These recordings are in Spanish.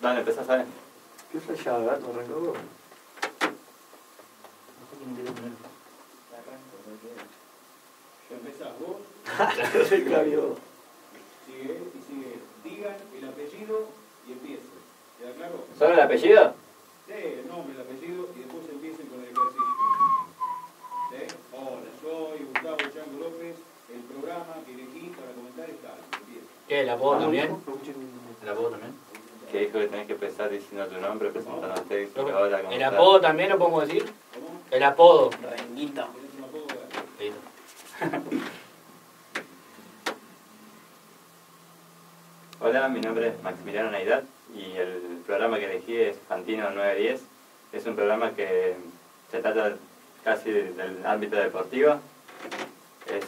Dale, empezás, dale. ¿Qué falla, gato? Arranca vos. Ya empezás vos, Se clavió. sigue y sigue. Digan el apellido y empiecen. ¿Queda claro? ¿Solo el apellido? Sí, el nombre, el apellido y después empiecen con el ejercicio. ¿Sí? Hola, soy Gustavo Chango López. El programa que elegí para comentar está. Empieza. ¿Qué? ¿El apodo también? ¿El apodo también? Que dijo que tenés que empezar diciendo tu nombre, presentándote, ¿cómo ¿El apodo también lo podemos decir? ¿Cómo? El apodo. Listo. Hola, mi nombre es Maximiliano Naidad y el programa que elegí es Fantino 910. Es un programa que se trata casi del ámbito deportivo. Es,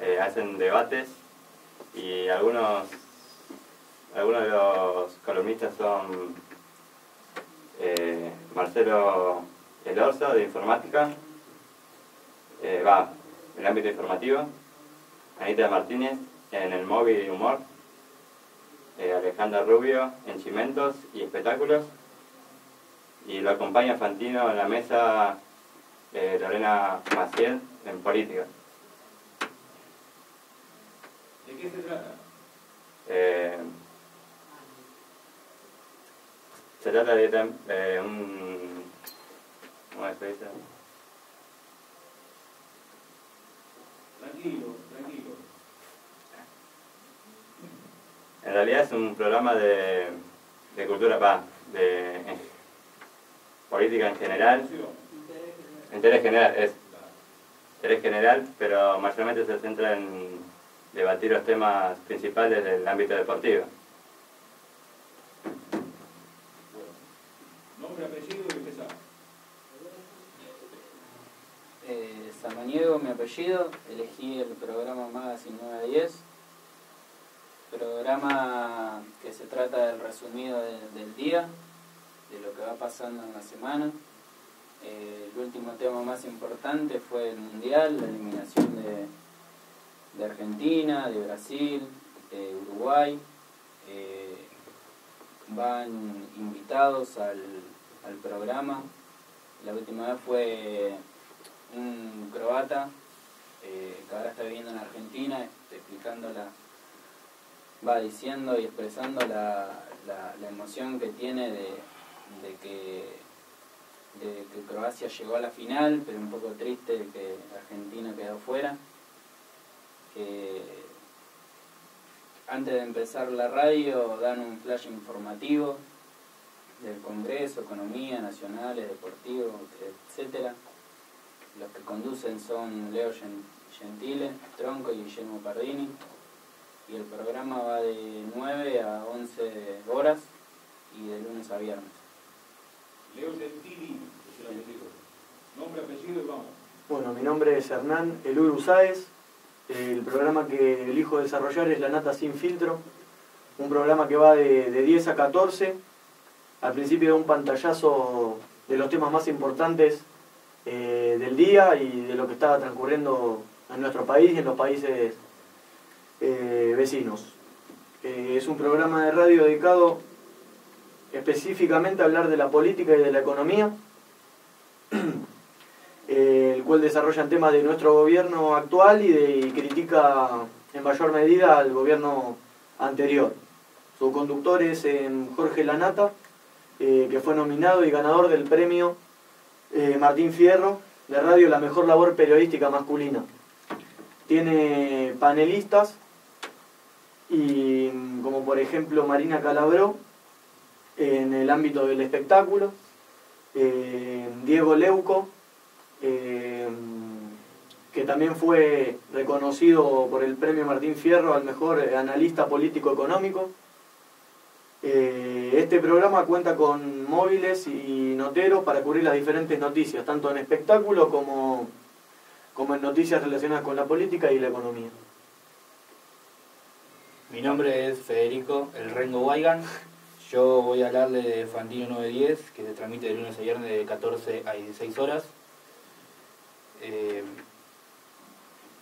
eh, hacen debates y algunos, algunos de los columnistas son eh, Marcelo El Orso de Informática, eh, va, el ámbito informativo, Anita Martínez en el móvil y humor, eh, Alejandra Rubio en Cimentos y Espectáculos. Y lo acompaña Fantino en la mesa eh, Lorena Maciel en Política. ¿De qué se trata? Eh, se trata de eh, un... ¿Cómo se dice? Tranquilo, tranquilo. En realidad es un programa de, de cultura, va, de política en general, interés general, es interés general, pero mayormente se centra en debatir los temas principales del ámbito deportivo. Bueno. Nombre, apellido y empezá. Eh, Samaniego, mi apellido. Elegí el programa Magazine 910. Programa que se trata del resumido de- del día, de lo que va pasando en la semana. Eh, el último tema más importante fue el Mundial, la eliminación de, de Argentina, de Brasil, de Uruguay. Eh, van invitados al, al programa. La última vez fue un croata eh, que ahora está viviendo en Argentina, este, explicando la, va diciendo y expresando la, la, emoción que tiene de, que de que Croacia llegó a la final, pero un poco triste de que Argentina quedó fuera. Antes de empezar la radio dan un flash informativo del Congreso, economía, nacionales, deportivos, etcétera. Los que conducen son Leo Gen- Gentile, Tronco y Guillermo Pardini. Y el programa va de 9 a 11 horas y de lunes a viernes. Leo Gentili, es el apellido. Nombre, apellido y vamos. Bueno, mi nombre es Hernán Elur Sáez. El programa que elijo desarrollar es La Nata Sin Filtro. Un programa que va de, de 10 a 14. Al principio da un pantallazo de los temas más importantes eh, del día y de lo que está transcurriendo en nuestro país y en los países eh, vecinos. Eh, es un programa de radio dedicado específicamente a hablar de la política y de la economía el cual desarrolla temas de nuestro gobierno actual y, y critica en mayor medida al gobierno anterior. Su conductor es Jorge Lanata, que fue nominado y ganador del premio eh, Martín Fierro de radio La Mejor Labor Periodística Masculina. Tiene panelistas y mm, como por ejemplo Marina Calabró en el ámbito del espectáculo, eh, Diego Leuco, eh, que también fue reconocido por el premio Martín Fierro al mejor analista político económico. Eh, este programa cuenta con móviles y noteros para cubrir las diferentes noticias, tanto en espectáculo como, como en noticias relacionadas con la política y la economía. Mi nombre es Federico El Rengo Waigan. Yo voy a hablarle de Fantino 910, que se transmite de lunes a viernes de 14 a 16 horas. Eh,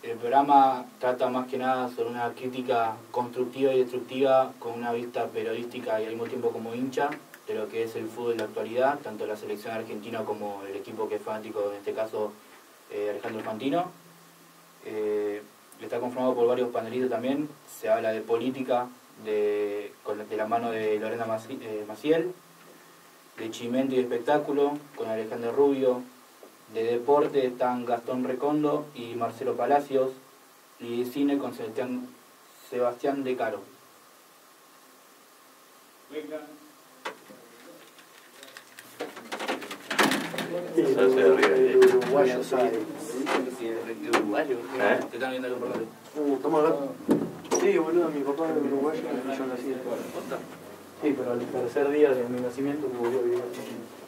el programa trata más que nada sobre una crítica constructiva y destructiva con una vista periodística y al mismo tiempo como hincha de lo que es el fútbol en la actualidad, tanto la selección argentina como el equipo que es fanático, en este caso eh, Alejandro Fantino. Eh, está conformado por varios panelistas también, se habla de política de, la mano de Lorena eh, Maciel, de Chimento y de espectáculo con Alejandro Rubio, deporte están Gastón Recondo y Marcelo Palacios, y de cine con Sebastián, Sebastián De Caro. Venga. Sí. uruguayo sabe. ¿Eh? Te están viendo por. Uh, ¿estamos hablando? Sí, boludo, mi papá es uruguayo y yo nací en Sí, pero al tercer día de mi nacimiento me volvió a vivir aquí.